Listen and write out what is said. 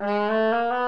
Ah.